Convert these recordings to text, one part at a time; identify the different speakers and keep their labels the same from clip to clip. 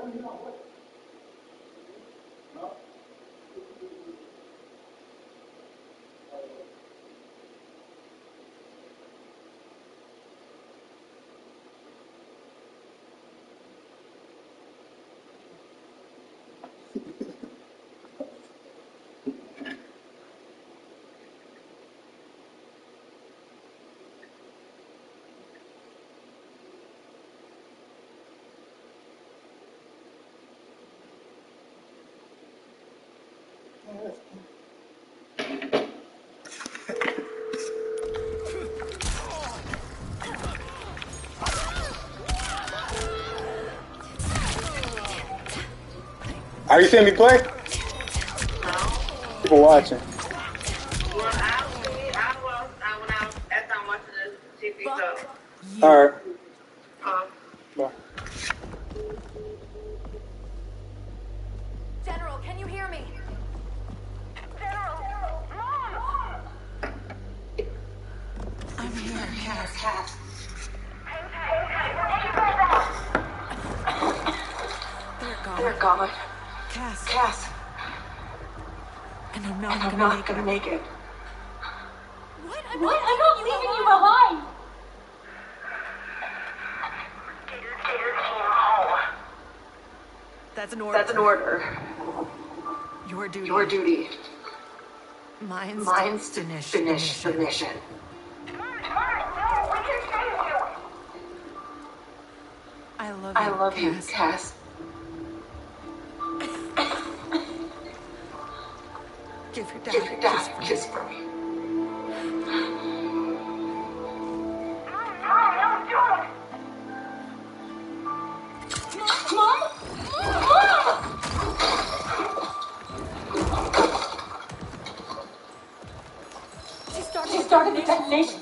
Speaker 1: don't know what Are you seeing me play? People watching.
Speaker 2: Well, I, I was, I, when I was, after I'm watching the TV show.
Speaker 1: All
Speaker 3: gonna
Speaker 4: I'm not
Speaker 3: make it.
Speaker 5: What? I'm
Speaker 4: What?
Speaker 5: not
Speaker 4: I'm not leaving you behind.
Speaker 3: That's an order.
Speaker 4: That's an order.
Speaker 3: Your duty.
Speaker 4: Your duty.
Speaker 3: Mine's,
Speaker 4: Mine's
Speaker 3: to
Speaker 4: to
Speaker 3: finish,
Speaker 4: finish the mission.
Speaker 3: Give your dad
Speaker 4: Give
Speaker 3: a
Speaker 4: your
Speaker 3: kiss
Speaker 4: dad
Speaker 3: for
Speaker 4: a
Speaker 3: me.
Speaker 4: kiss for me. Mom? Mom!
Speaker 5: She
Speaker 4: She started the detonation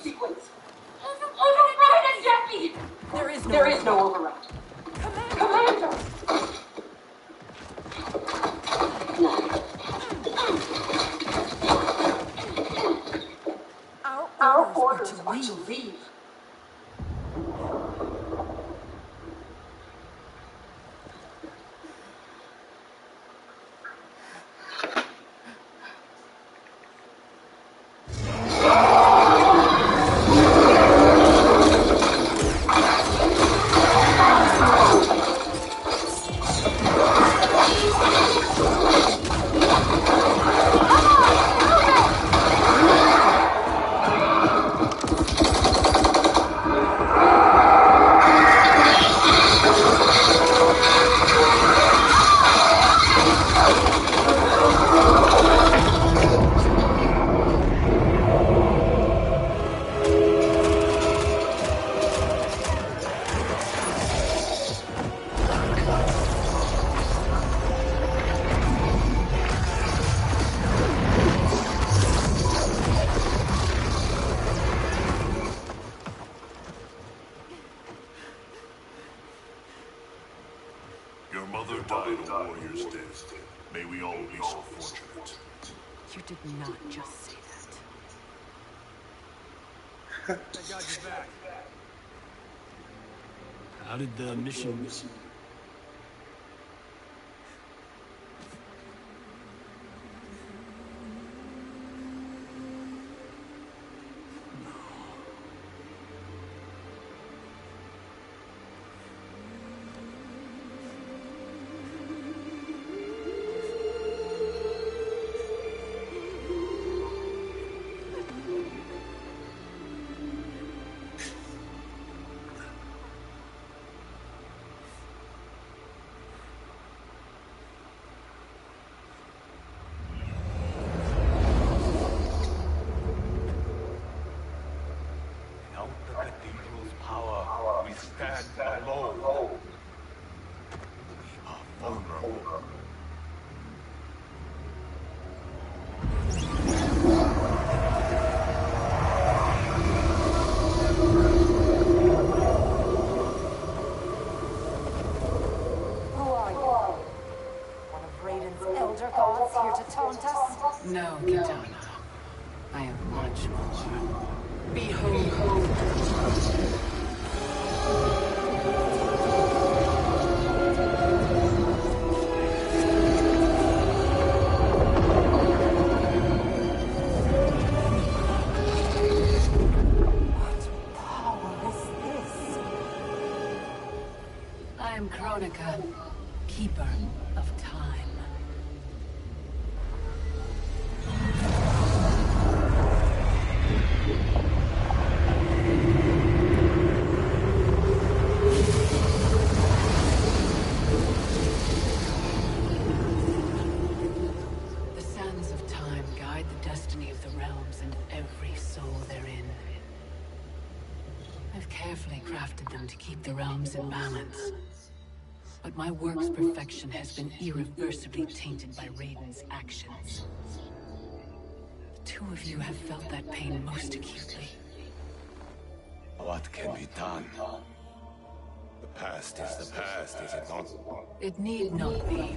Speaker 3: No. In balance. But my work's perfection has been irreversibly tainted by Raiden's actions. The two of you have felt that pain most acutely.
Speaker 6: What can be done? The past is the past, is it not?
Speaker 3: It need not be.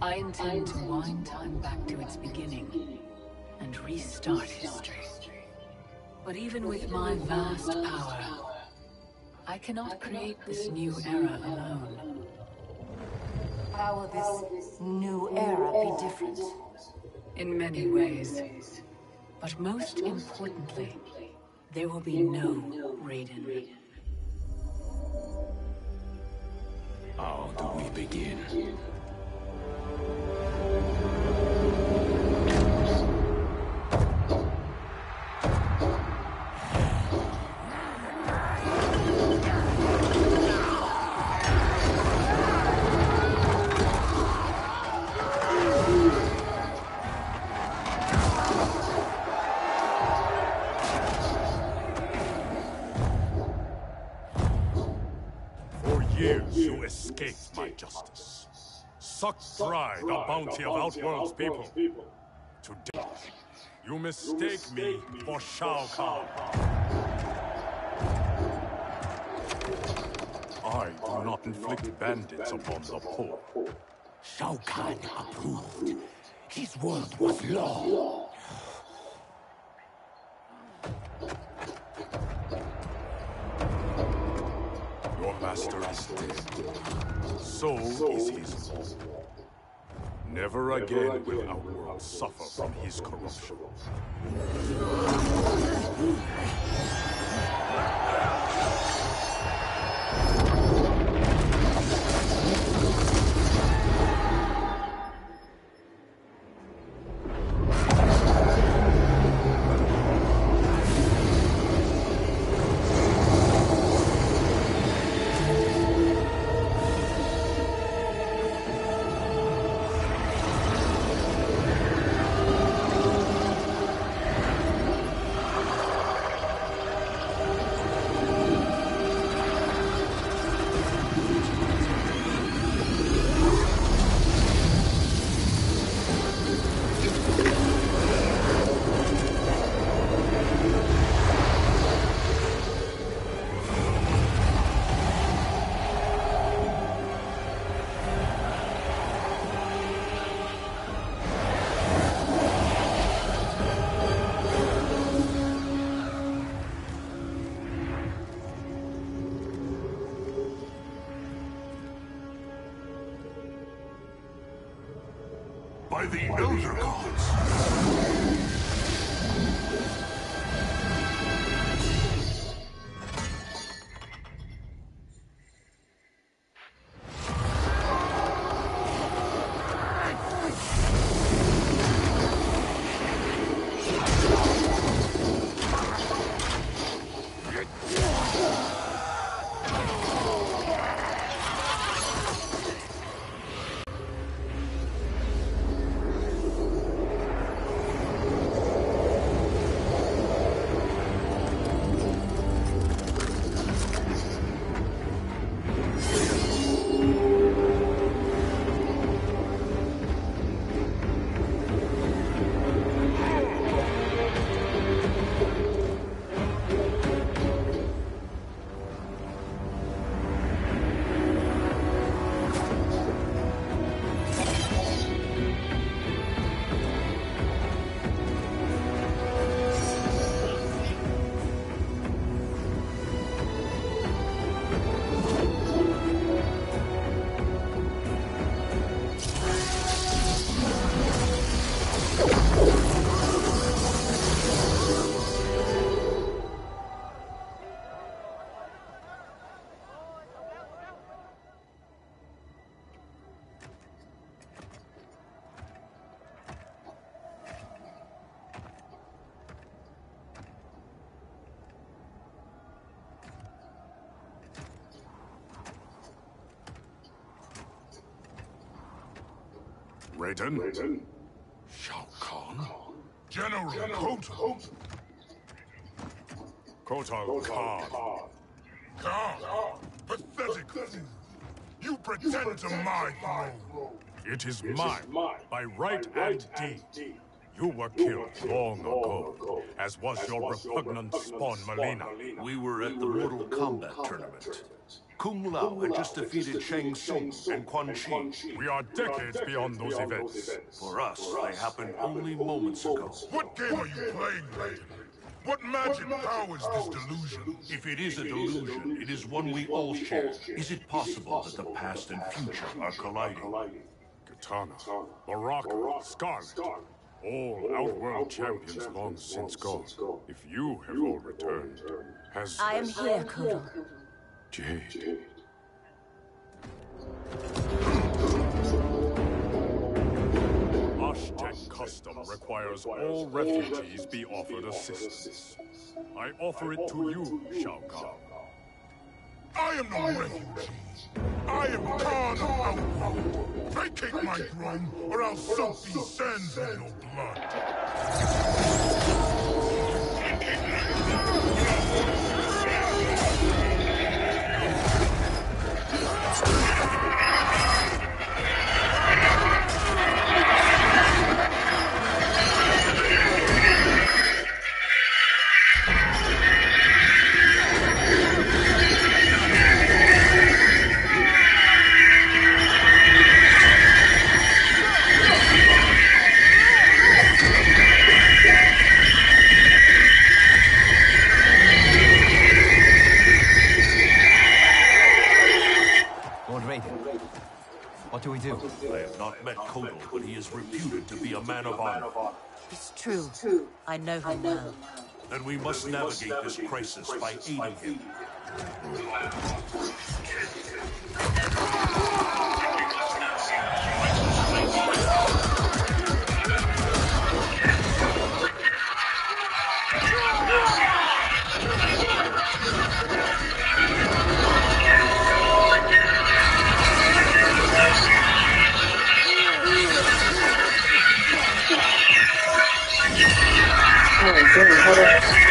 Speaker 3: I intend to wind time back to its beginning and restart history. But even with my vast power, I cannot create this new era alone.
Speaker 5: How will this new era be different?
Speaker 3: In many ways. But most importantly, there will be no Raiden.
Speaker 7: Dry the bounty of Outworld's people. Today, you mistake me for Shao Kahn. I do not inflict bandits upon the poor.
Speaker 6: Shao Kahn approved. His word was law.
Speaker 7: Your master is dead. So is his law. Never again will our world suffer from his corruption. By the Elder Gods! Raiden? Raiden? Shao Kahn? General Kotal. Kotal Kahn. Kahn? Pathetic. You pretend to my throne. It is mine, by right and deed. You were killed long ago, as was your repugnant spawn Mileena.
Speaker 8: We were at the Mortal Kombat tournament. Kung Lao had just defeated Shang Tsung and Quan Chi.
Speaker 7: We are decades beyond those events.
Speaker 8: For us, they happened only moments ago.
Speaker 7: What game are you playing, Raiden? What magic powers this delusion?
Speaker 8: If it is a delusion, it is one we all share. Is it possible that the past and future are colliding?
Speaker 7: Kitana, Baraka, Skarlet, all Outworld champions long since gone. If you have all returned, has...
Speaker 5: I am here, Kotal.
Speaker 7: Jade. Osh-Tekk custom requires all refugees be offered assistance. I offer it to you, Shao Kahn. I am no refugee. I am Kahn of Outworld. Vacate my throne, or I'll soak these sands in your blood.
Speaker 8: Not met Kotal, but he is reputed to be a man of honor.
Speaker 5: It's true. I know him well.
Speaker 8: And we must navigate this crisis by aiding him.
Speaker 7: Your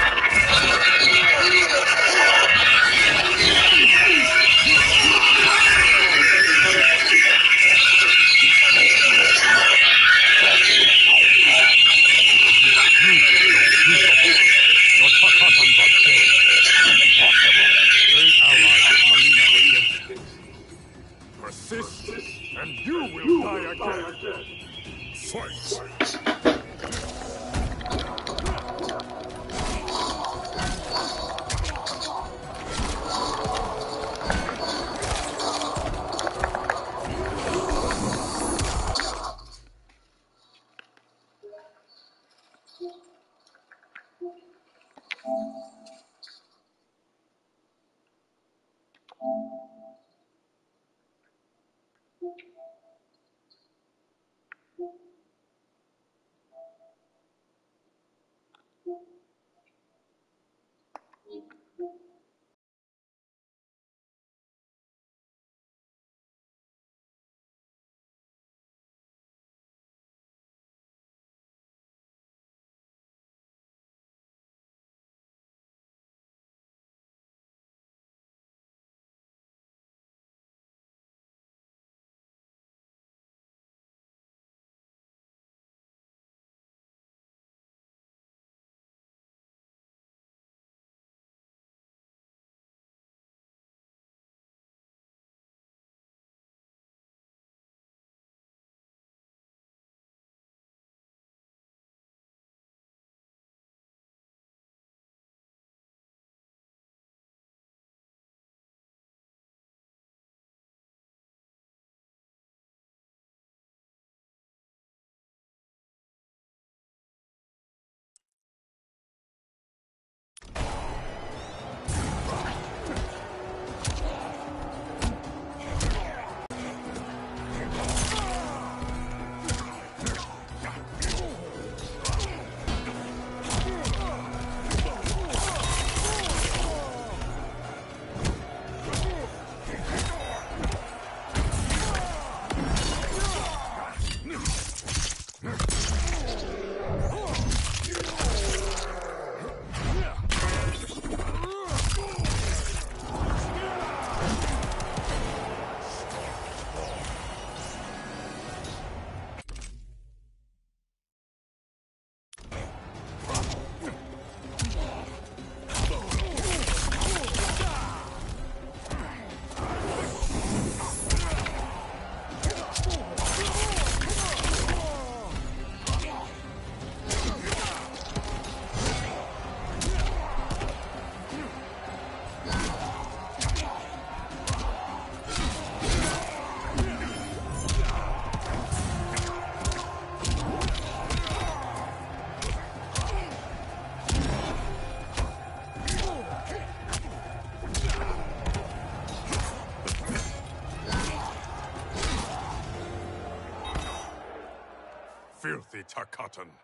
Speaker 7: filthy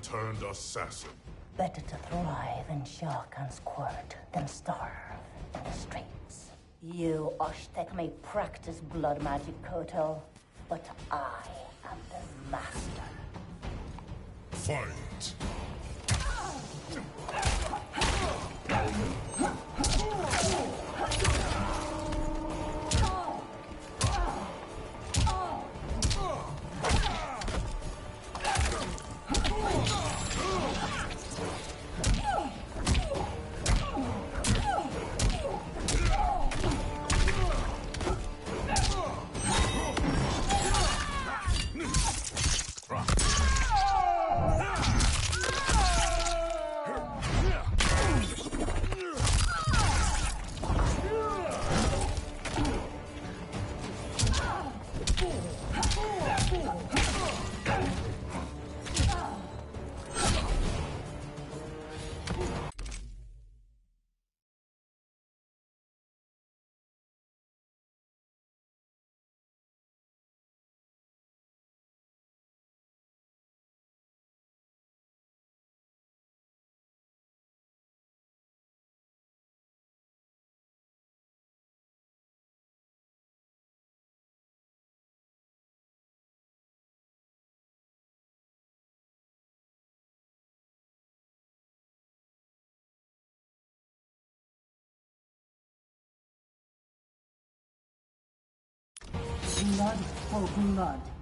Speaker 7: turned assassin.
Speaker 5: Better to thrive in Shao Kahn's court than starve in the streets. You Osh-Tekk may practice blood magic, Kotal, but I am the master.
Speaker 7: Fight!
Speaker 5: Blood for blood.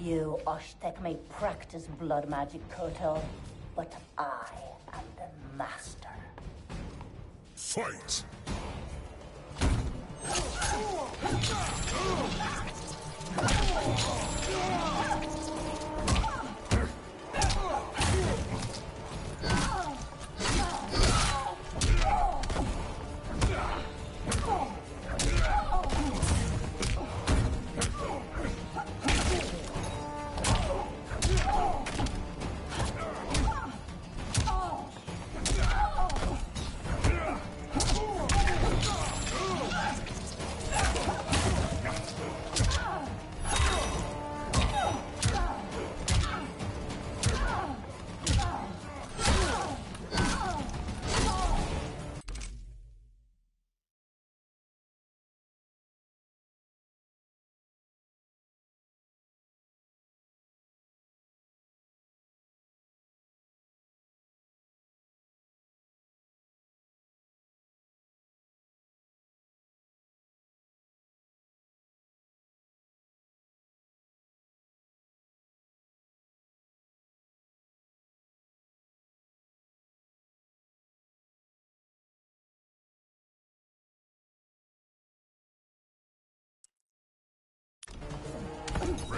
Speaker 5: You Osh-Tekk may practice blood magic, Kotal, but I am the master.
Speaker 7: Fight!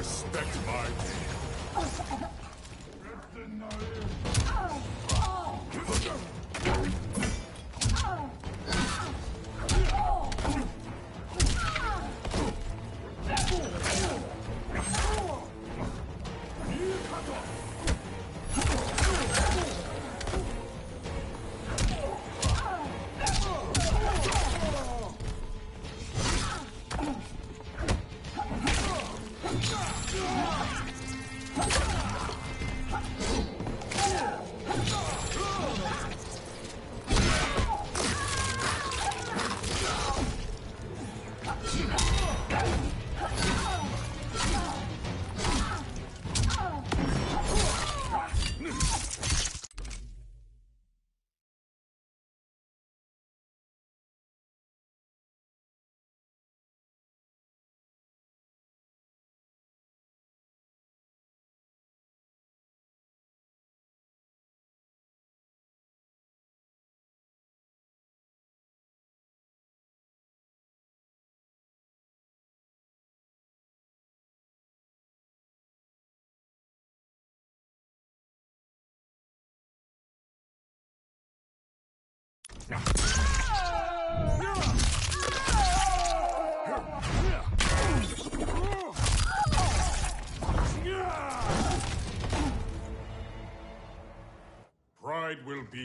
Speaker 7: Respect my name.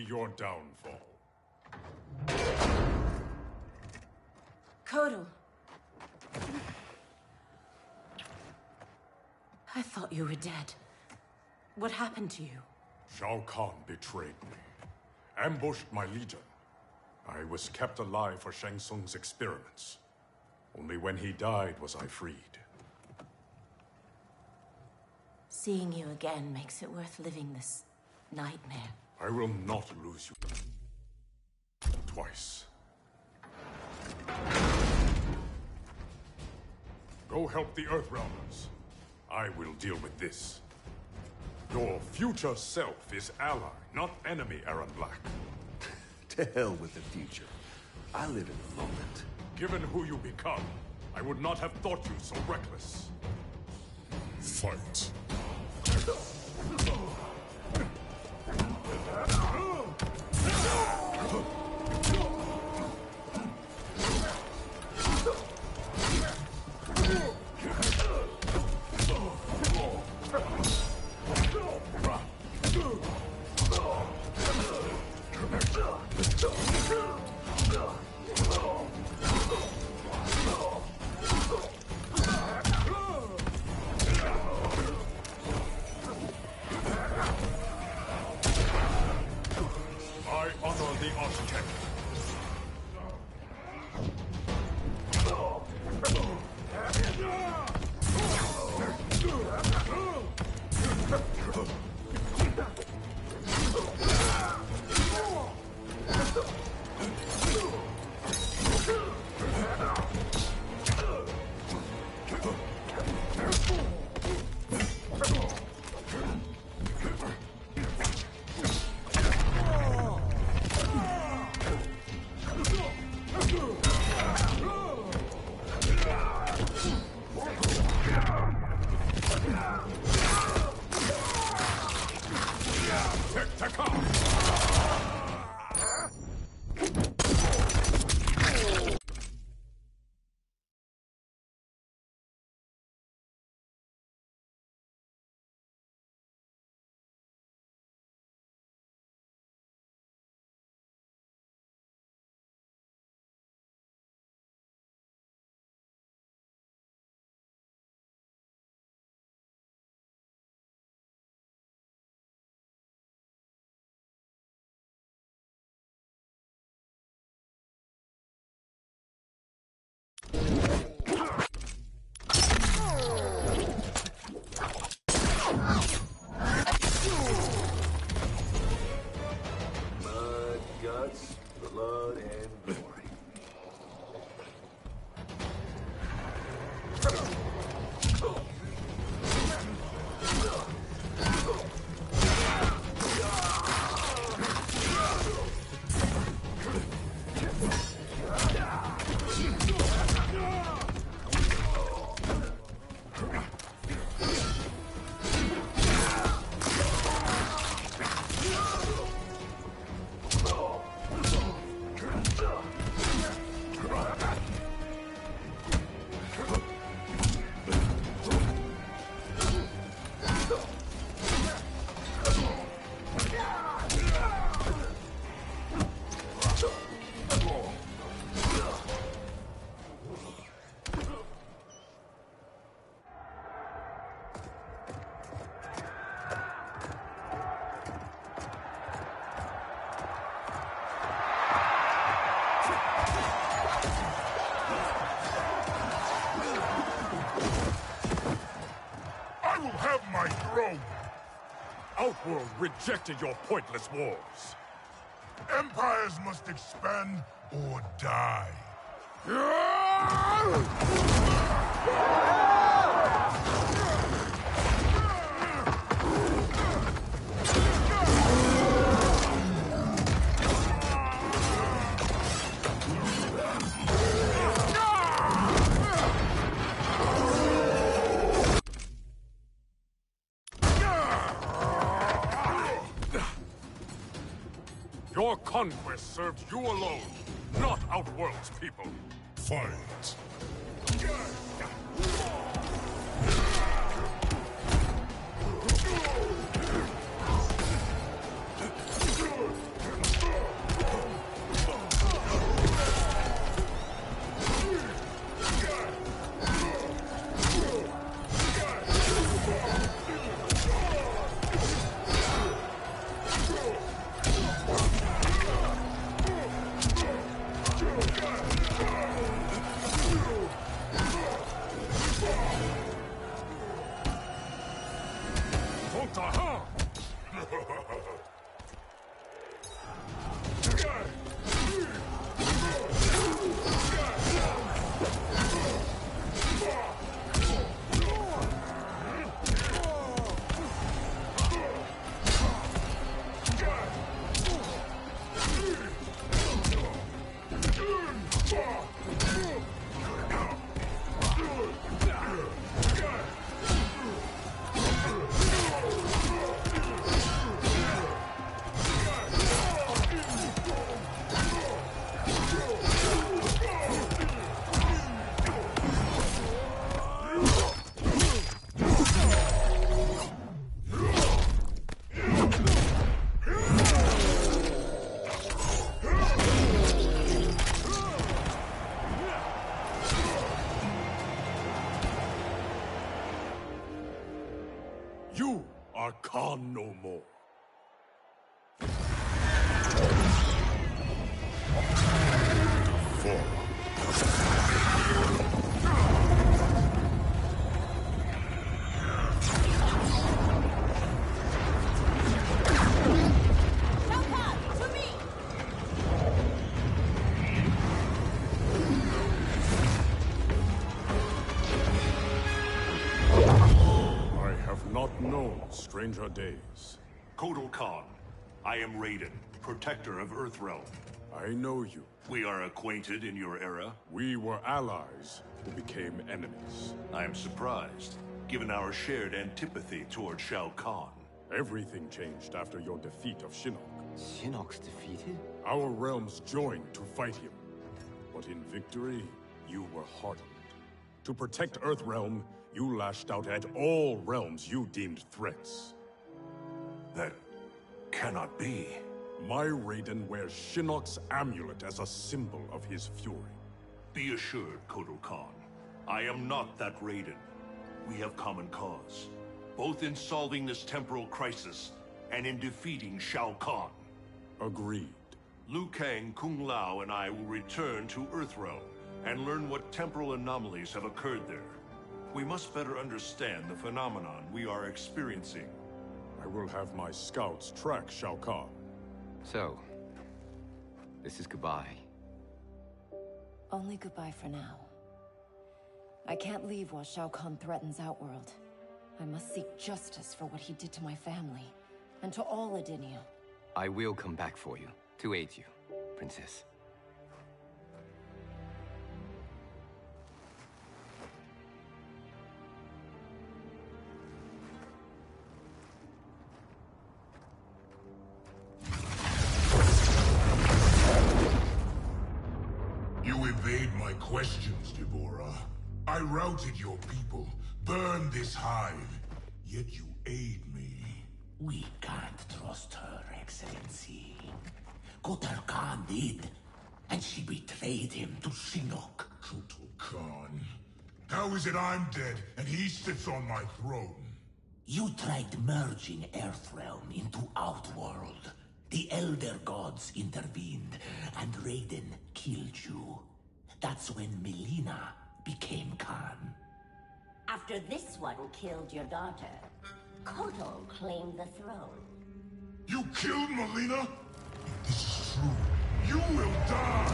Speaker 7: your downfall.
Speaker 5: Kotal. I thought you were dead. What happened to you?
Speaker 7: Shao Kahn betrayed me, ambushed my legion. I was kept alive for Shang Tsung's experiments. Only when he died was I freed.
Speaker 5: Seeing you again makes it worth living this nightmare.
Speaker 7: I will not lose you twice. Go help the Earthrealmers. I will deal with this. Your future self is ally, not enemy, Erron Black.
Speaker 9: To hell with the future. I live in the moment.
Speaker 7: Given who you become, I would not have thought you so reckless. Fight. rejected your pointless wars.
Speaker 10: Empires must expand or die.
Speaker 7: conquest served you alone, not Outworld's people.
Speaker 10: Fight.
Speaker 7: Known stranger days.
Speaker 8: Kotal Khan, I am Raiden, protector of Earthrealm.
Speaker 7: I know you.
Speaker 8: We are acquainted in your era.
Speaker 7: We were allies who became enemies.
Speaker 8: I am surprised, given our shared antipathy toward Shao Kahn.
Speaker 7: Everything changed after your defeat of Shinnok.
Speaker 11: Shinnok's defeated?
Speaker 7: Our realms joined to fight him. But in victory, you were hardened. To protect Earthrealm, you lashed out at all realms you deemed threats.
Speaker 8: That cannot be.
Speaker 7: My Raiden wears Shinnok's amulet as a symbol of his fury.
Speaker 8: Be assured, Kotal Khan, I am not that Raiden. We have common cause, both in solving this temporal crisis and in defeating Shao Kahn.
Speaker 7: Agreed.
Speaker 8: Liu Kang, Kung Lao, and I will return to Earthrealm and learn what temporal anomalies have occurred there. We must better understand the phenomenon we are experiencing.
Speaker 7: I will have my scouts track Shao Kahn.
Speaker 11: So, this is goodbye.
Speaker 12: Only goodbye for now. I can't leave while Shao Kahn threatens Outworld. I must seek justice for what he did to my family, and to all Edenia.
Speaker 11: I will come back for you, to aid you, Princess.
Speaker 10: I routed your people, burned this hive, yet you aid me.
Speaker 13: We can't trust her, Excellency. Kotal Khan did, and she betrayed him to Shinnok.
Speaker 10: Kotal Khan. How is it I'm dead and he sits on my throne?
Speaker 13: You tried merging Earthrealm into Outworld. The Elder Gods intervened, and Raiden killed you. That's when Mileena became Khan.
Speaker 5: After this one killed your daughter, Kotal claimed the throne.
Speaker 14: You killed Mileena? If this is true, you will die!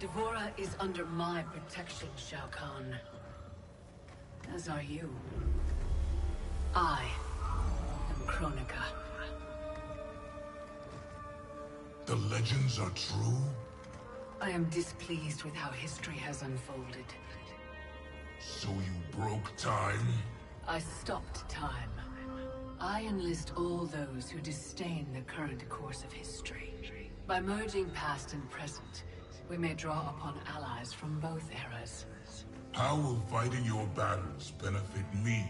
Speaker 3: D'Vorah is under my protection, Shao Kahn. As are you. I am Kronika.
Speaker 14: The legends are true?
Speaker 3: I am displeased with how history has unfolded.
Speaker 14: So you broke time?
Speaker 3: I stopped time. I enlist all those who disdain the current course of history. By merging past and present, we may draw upon allies from both eras.
Speaker 14: How will fighting your battles benefit me?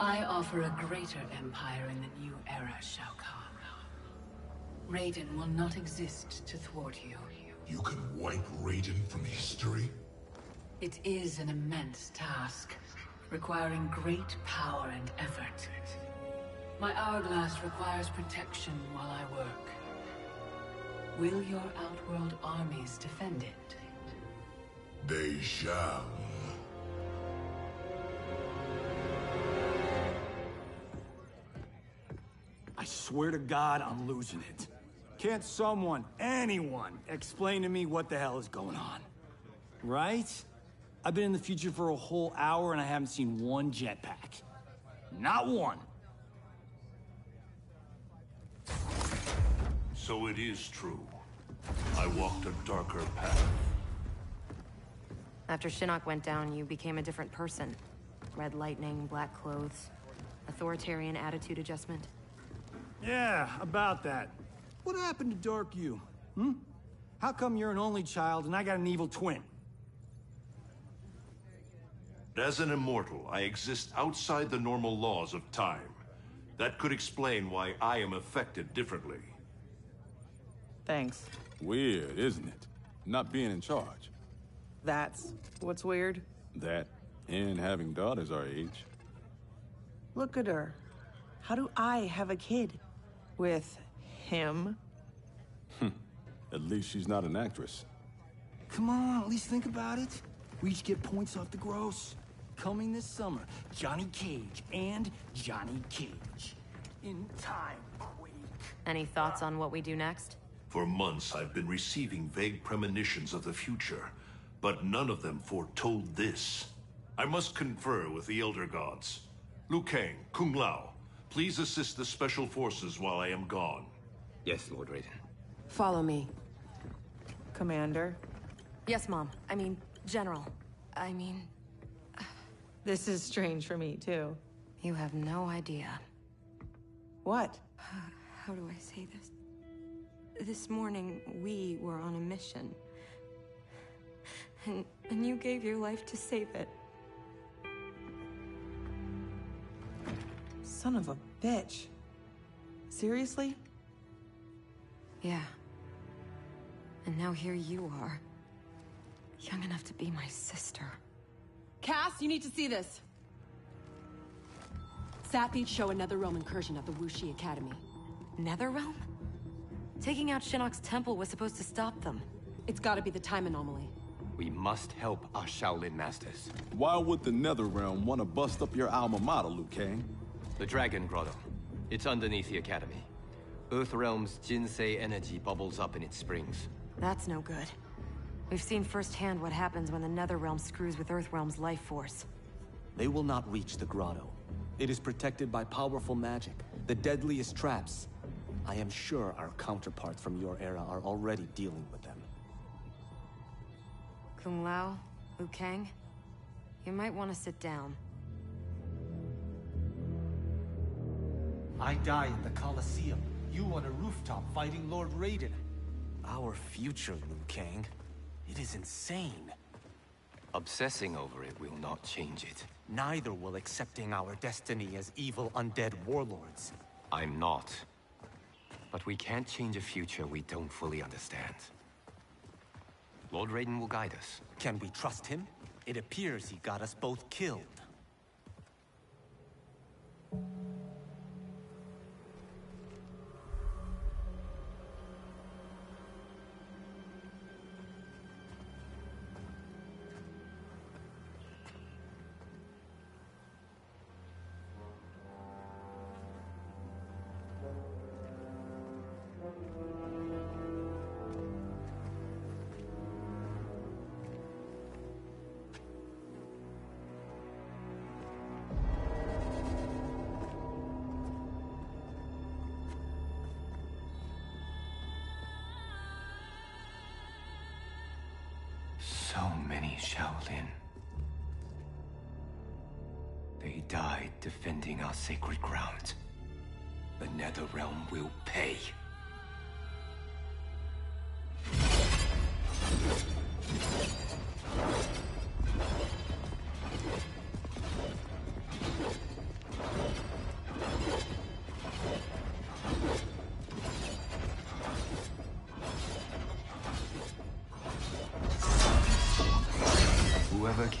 Speaker 3: I offer a greater empire in the new era, Shao Kahn. Raiden will not exist to thwart you.
Speaker 14: You can wipe Raiden from history?
Speaker 3: It is an immense task, requiring great power and effort. My hourglass requires protection while I work. Will your Outworld armies defend it?
Speaker 14: They shall.
Speaker 15: I swear to God, I'm losing it. Can't someone, anyone, explain to me what the hell is going on? Right? I've been in the future for a whole hour and I haven't seen one jetpack. Not one.
Speaker 8: So it is true. I walked a darker path.
Speaker 12: After Shinnok went down, you became a different person. Red lightning, black clothes, authoritarian attitude adjustment.
Speaker 15: Yeah, about that. What happened to Dark You? Hmm? How come you're an only child and I got an evil twin?
Speaker 8: As an immortal, I exist outside the normal laws of time. That could explain why I am affected differently.
Speaker 16: Thanks.
Speaker 17: Weird, isn't it? Not being in charge.
Speaker 16: That's what's weird.
Speaker 17: That, and having daughters our age.
Speaker 16: Look at her. How do I have a kid? With him? Hmm.
Speaker 17: At least she's not an actress.
Speaker 15: Come on, at least think about it. We each get points off the gross. Coming this summer, Johnny Cage and Johnny Cage. In time, Quake.
Speaker 12: Any thoughts on what we do next?
Speaker 8: For months, I've been receiving vague premonitions of the future, but none of them foretold this. I must confer with the Elder Gods. Liu Kang, Kung Lao, please assist the Special Forces while I am gone.
Speaker 15: Yes, Lord Raiden.
Speaker 16: Follow me. Commander?
Speaker 12: Yes, Mom. I mean, General. I mean...
Speaker 16: This is strange for me, too.
Speaker 12: You have no idea.
Speaker 16: What?
Speaker 18: How do I say this? This morning, we were on a mission. And, and you gave your life to save it.
Speaker 16: Son of a bitch. Seriously?
Speaker 18: Yeah. And now here you are. Young enough to be my sister.
Speaker 19: Cass, you need to see this. Sapphies show another Realm incursion at the Wu Shi Academy.
Speaker 12: Netherrealm? Taking out Shinnok's temple was supposed to stop them.
Speaker 19: It's gotta be the time anomaly.
Speaker 15: We must help our Shaolin masters.
Speaker 17: Why would the Netherrealm want to bust up your alma mater, Liu Kang?
Speaker 15: The Dragon Grotto. It's underneath the Academy. Earthrealm's Jinsei energy bubbles up in its springs.
Speaker 12: That's no good. We've seen firsthand what happens when the Netherrealm screws with Earthrealm's life force.
Speaker 9: They will not reach the grotto. It is protected by powerful magic, the deadliest traps. I am sure our counterparts from your era are already dealing with them.
Speaker 12: Kung Lao, Liu Kang, you might want to sit down.
Speaker 9: I die in the Colosseum. You on a rooftop fighting Lord Raiden. Our future, Liu Kang. It is insane.
Speaker 15: Obsessing over it will not change it.
Speaker 9: Neither will accepting our destiny as evil undead warlords.
Speaker 15: I'm not. But we can't change a future we don't fully understand. Lord Raiden will guide us.
Speaker 9: Can we trust him? It appears he got us both killed.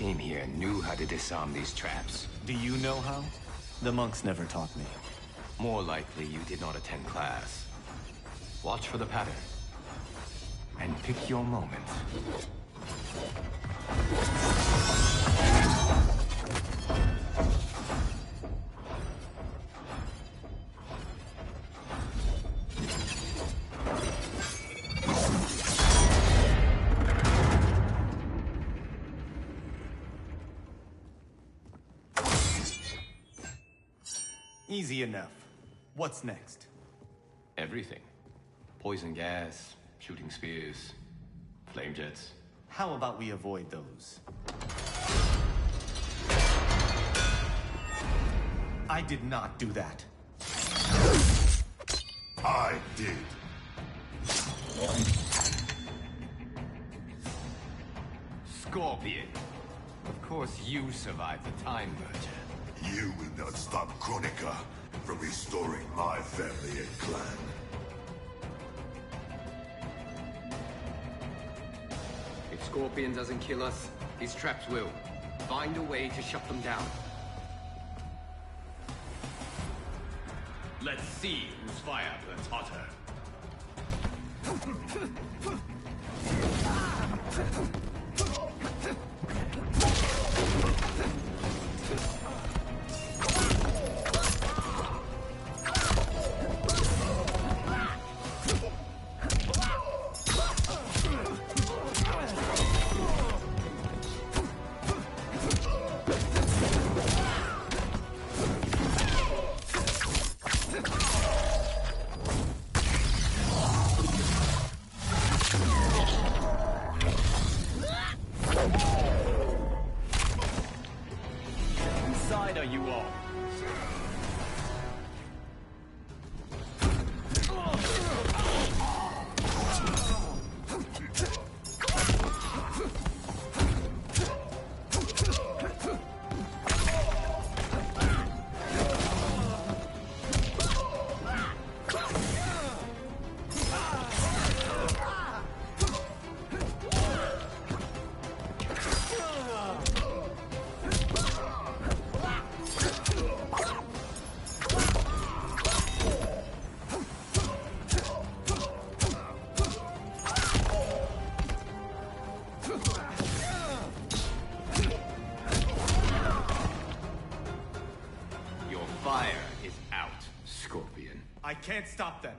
Speaker 11: Came here and knew how to disarm these traps.
Speaker 9: Do you know how? The monks never taught me.
Speaker 11: More likely you did not attend class. Watch for the pattern. And pick your moment.
Speaker 9: Easy enough. What's next?
Speaker 11: Everything. Poison gas, shooting spears, flame jets.
Speaker 9: How about we avoid those? I did not do that.
Speaker 14: I did.
Speaker 11: Scorpion. Of course you survived the Time Merger.
Speaker 14: You will not stop Kronika from restoring my family and clan.
Speaker 11: If Scorpion doesn't kill us, these traps will. Find a way to shut them down. Let's see whose fire burns hotter.
Speaker 9: can't stop them.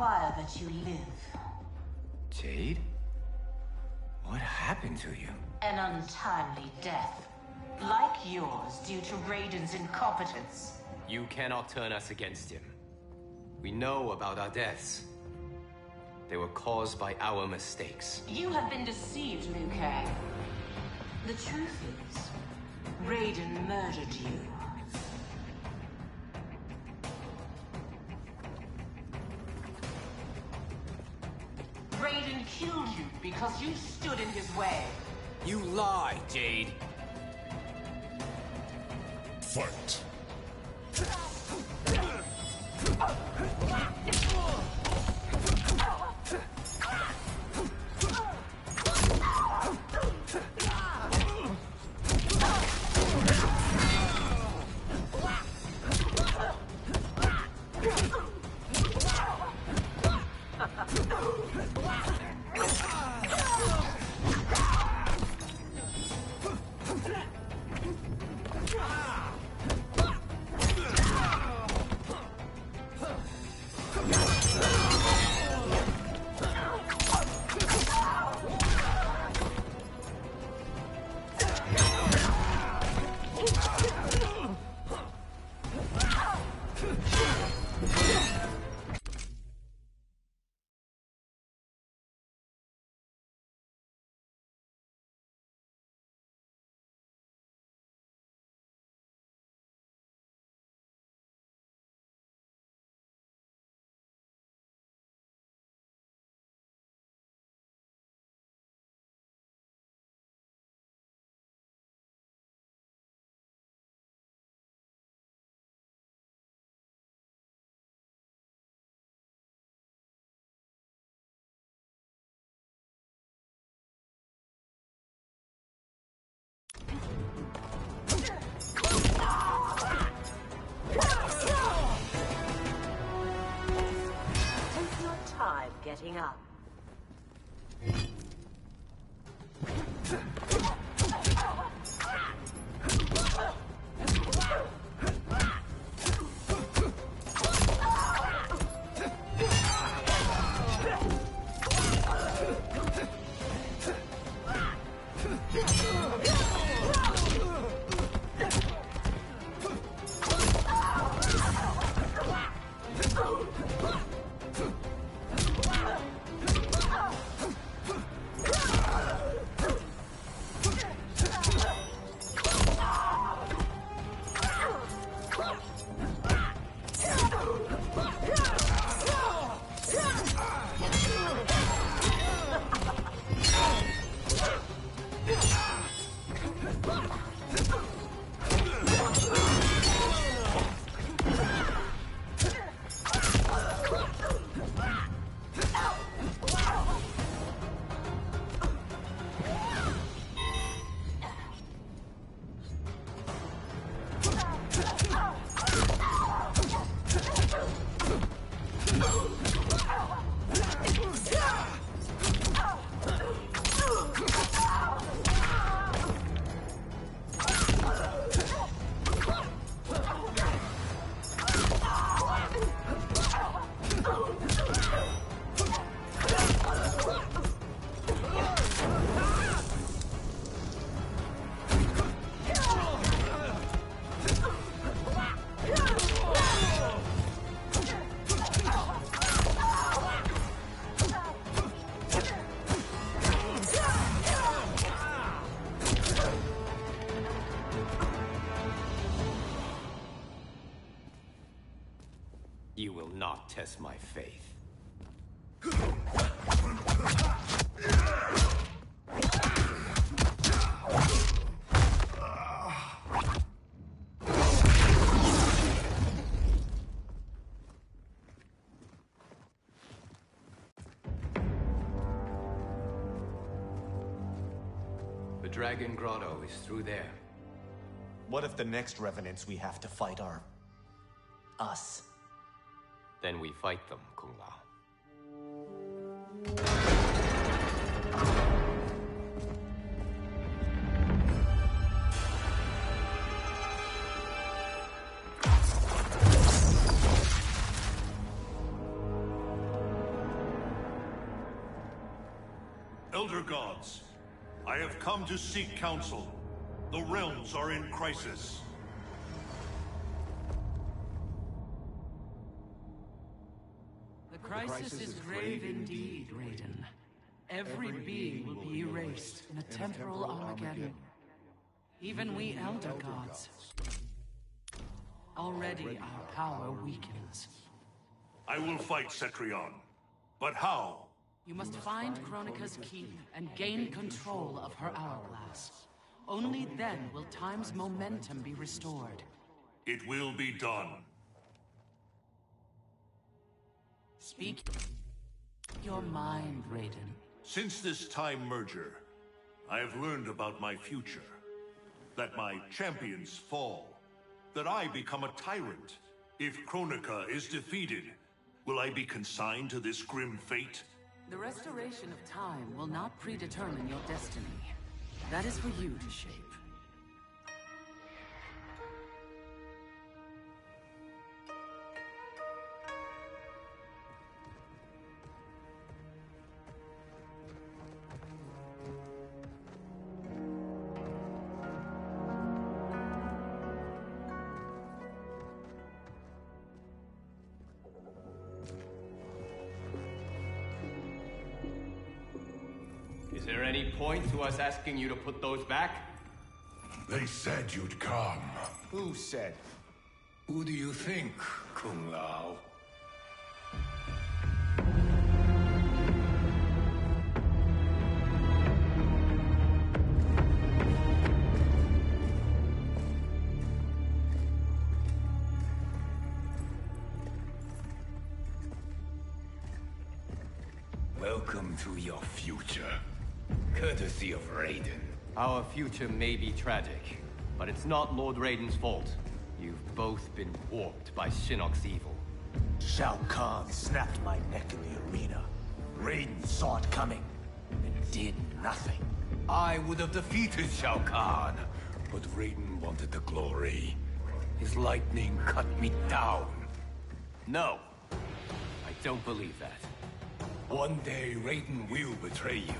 Speaker 5: Require that you live.
Speaker 11: Jade? What happened to you?
Speaker 5: An untimely death. Like yours, due to Raiden's incompetence.
Speaker 11: You cannot turn us against him. We know about our deaths. They were caused by our mistakes.
Speaker 5: You have been deceived, Liu Kang. The truth is, Raiden murdered you. Raiden killed you because you stood in his way.
Speaker 11: You lie, Jade.
Speaker 14: Fight.
Speaker 5: Getting up.
Speaker 11: Test my faith. The Dragon Grotto is through there.
Speaker 20: What if the next revenants we have to fight are... us?
Speaker 11: fight them, Kung Lao.
Speaker 8: Elder gods, I have come to seek counsel. The realms are in crisis.
Speaker 21: The crisis is grave indeed, Raiden. Every being will be erased in a temporal Armageddon. Even we Elder Gods. Already our power weakens.
Speaker 8: I will fight Cetrion. But how?
Speaker 21: You must find Kronika's key and gain control of her hourglass. Only then will time's momentum be restored.
Speaker 8: It will be done.
Speaker 21: Speak your mind, Raiden.
Speaker 8: Since this time merger, I have learned about my future. That my champions fall. That I become a tyrant. If Kronika is defeated, will I be consigned to this grim fate?
Speaker 21: The restoration of time will not predetermine your destiny. That is for you to shape.
Speaker 14: To us asking you to put those back?
Speaker 10: They said you'd come.
Speaker 22: Who said?
Speaker 10: Who do you think, Kung Lao?
Speaker 11: Welcome to your future. Courtesy of Raiden.
Speaker 14: Our future may be tragic, but it's not Lord Raiden's fault. You've both been warped by Shinnok's evil.
Speaker 9: Shao Kahn snapped my neck in the arena. Raiden saw it coming and did nothing.
Speaker 11: I would have defeated Shao Kahn, but Raiden wanted the glory. His lightning cut me down.
Speaker 14: No, I don't believe that.
Speaker 11: One day Raiden will betray you.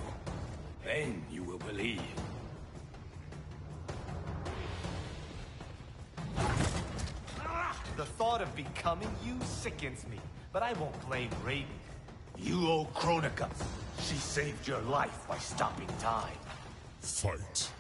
Speaker 11: Then you will believe.
Speaker 22: The thought of becoming you sickens me, but I won't blame Raiden.
Speaker 9: You owe Kronika. She saved your life by stopping time.
Speaker 10: Fight.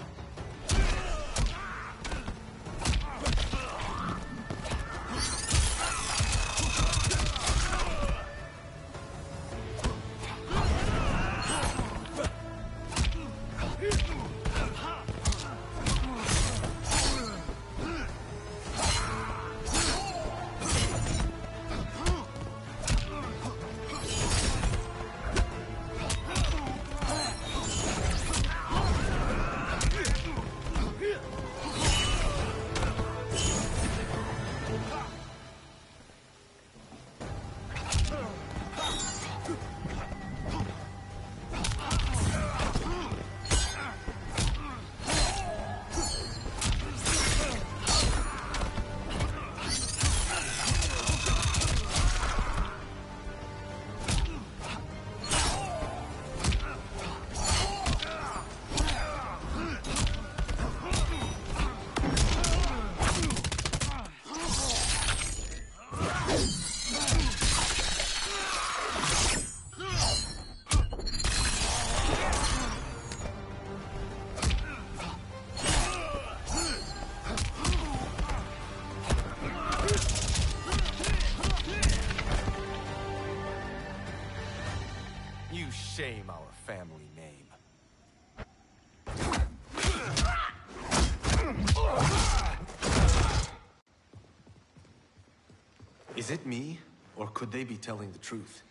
Speaker 22: They be telling the truth?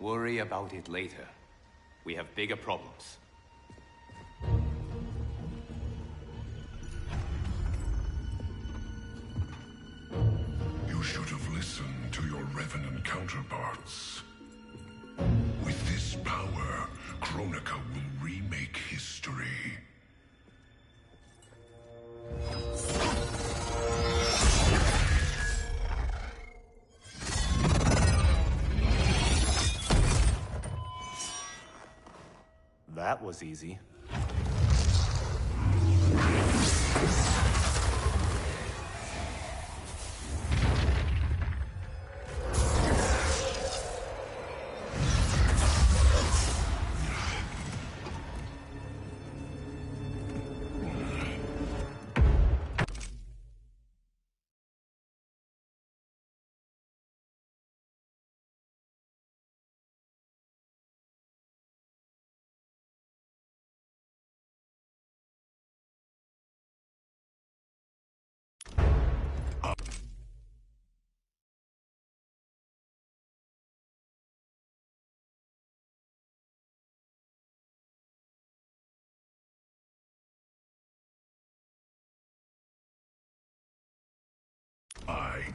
Speaker 14: Worry about it later. We have bigger problems.
Speaker 9: Was easy.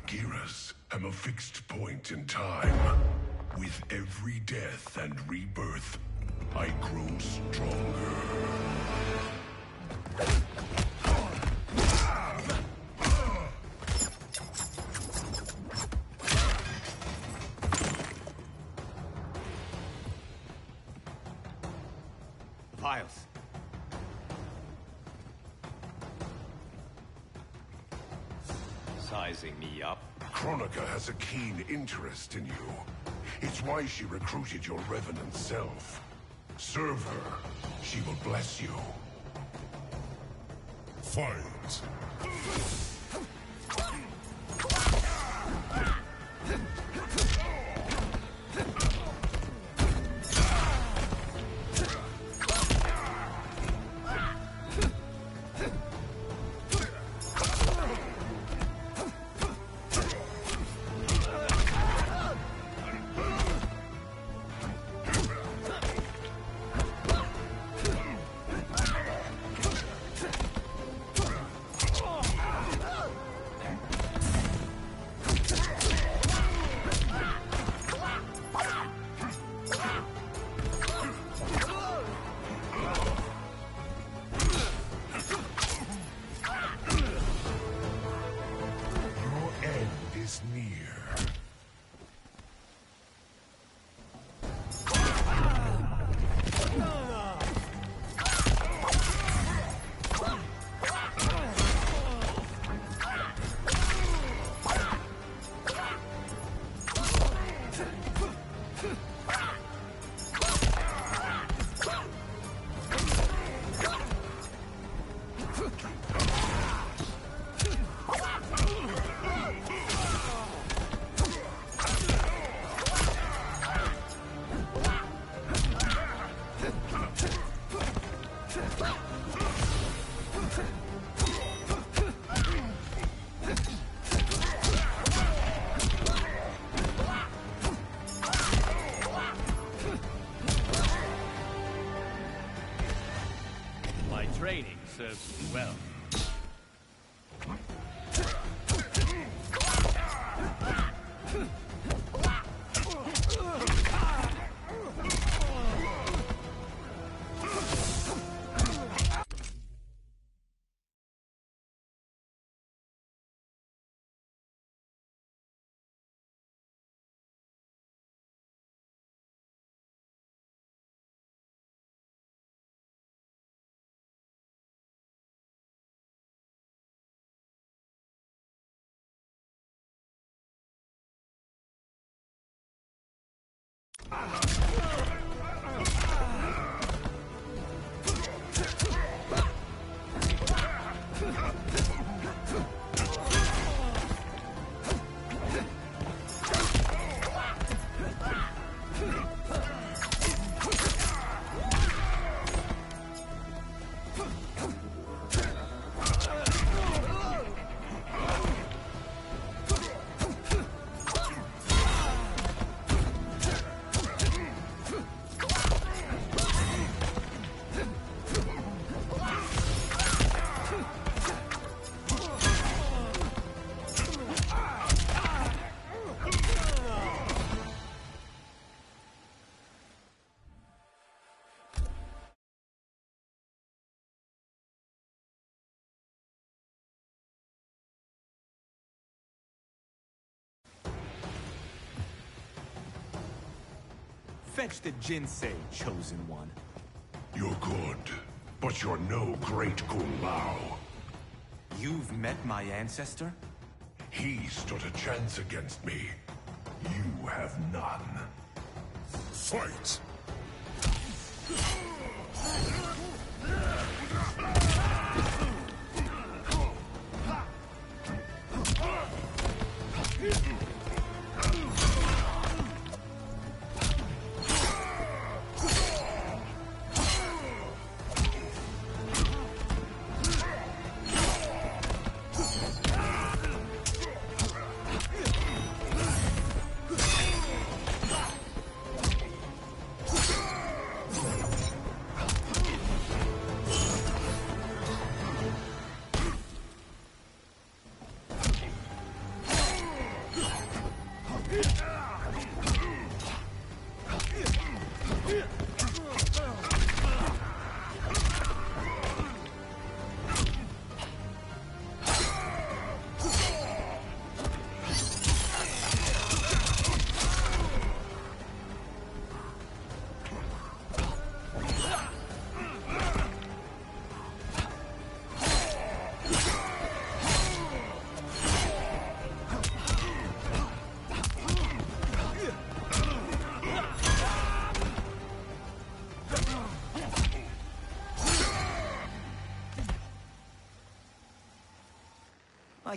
Speaker 14: I, Geras, am a fixed point in time. With every death and rebirth, I grow stronger. Why she recruited your revenant self. Serve her. She will bless you. Fight.
Speaker 9: Fetch the Jinsei, chosen one.
Speaker 14: You're good, but you're no great Kung Lao.
Speaker 20: You've met my ancestor?
Speaker 14: He stood a chance against me. You have none. Fight!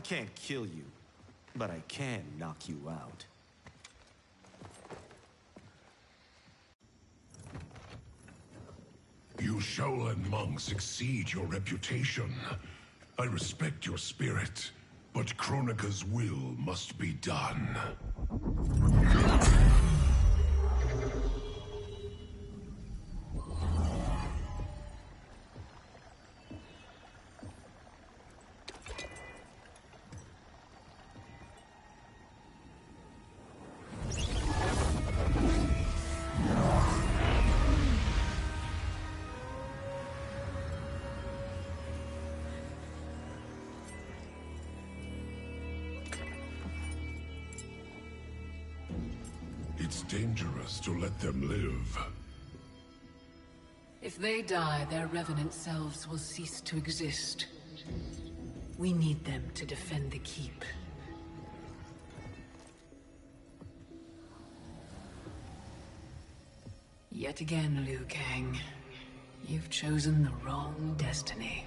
Speaker 9: can't kill you, but I can knock you out.
Speaker 14: You Shaolin monks exceed your reputation. I respect your spirit, but Kronika's will must be done. Them live.
Speaker 3: If they die, their revenant selves will cease to exist. We need them to defend the keep. Yet again, Liu Kang. You've chosen the wrong destiny.